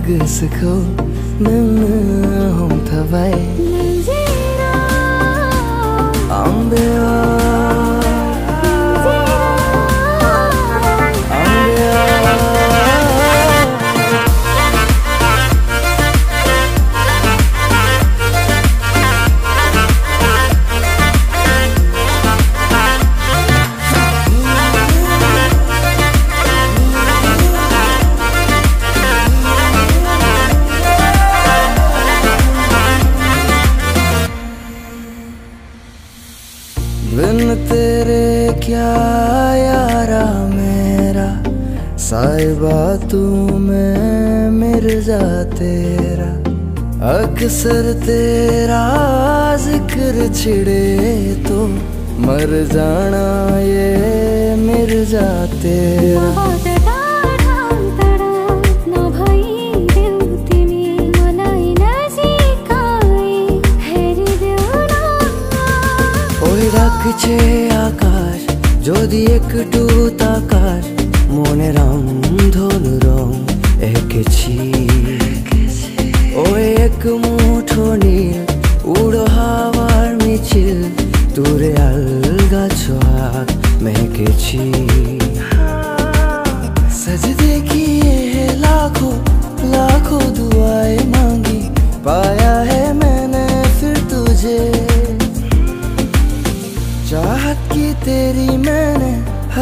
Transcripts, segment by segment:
गोसोखौ नोंनो हमथाबाय नोंजेरा आं बेयाव बिन तेरे क्या यारा मेरा? साहिबा, तू मैं मिर्ज़ा तेरा। अक्सर तेरा ज़िक्र छिड़े तो मर जाना ये मिर्ज़ा तेरा। ডাকছে আকাশ যদি একটু তাকাস মনে ধনু রং এঁকেছি। ও এক মুঠো নীল উড়ো হাওয়ার মিছিল দূরে আলগা ছোঁয়া মেকেছি। সজ দেখি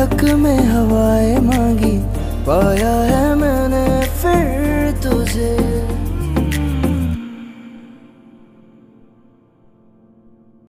हक में हवाएँ मांगी पाया है